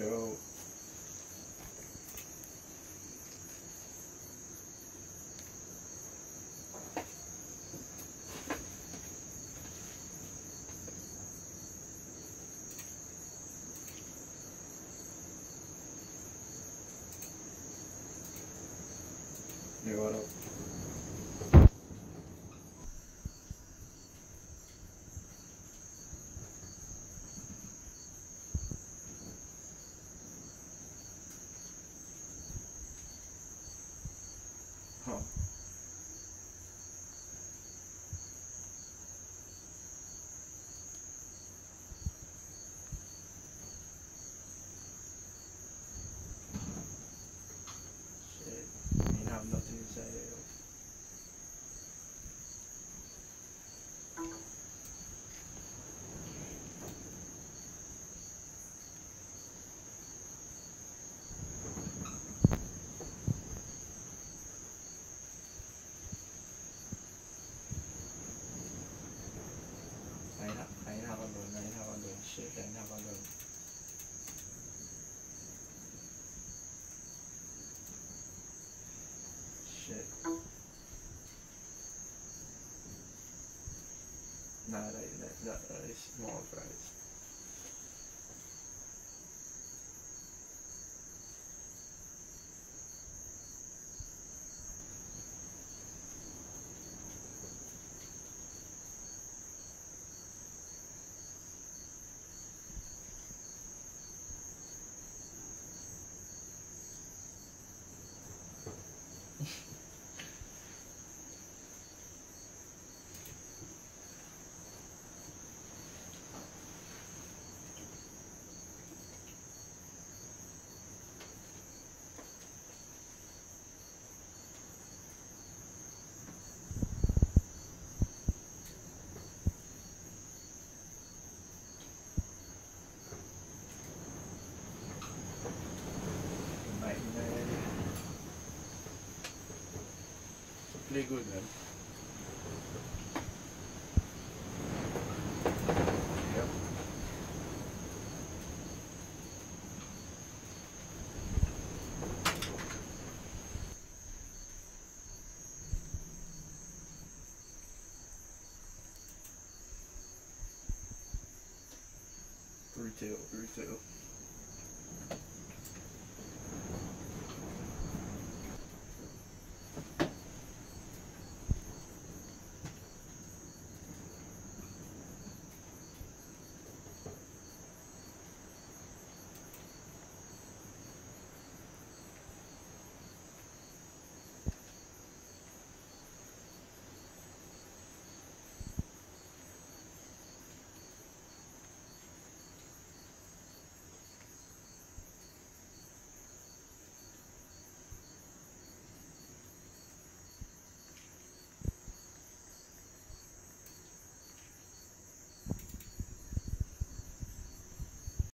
Yo. Yo, what up? I ain't, ha- I ain't have alone, I ain't have alone, shit. Nah, that, that, that, is small fries. Play good, man. Yep. Three two, three two.